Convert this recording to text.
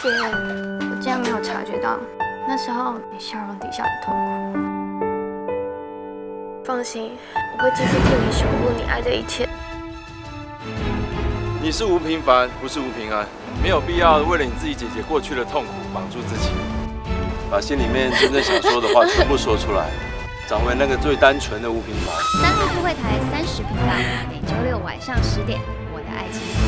我竟然没有察觉到那时候你笑容底下的痛苦。放心我会继续替你守护你爱的一切。你是吴平凡不是吴平安没有必要为了你自己姐姐过去的痛苦绑住自己把心里面真正想说的话全部说出来找回那个最单纯的吴平凡。三个副会台三十频道每周六晚上十点我的爱情。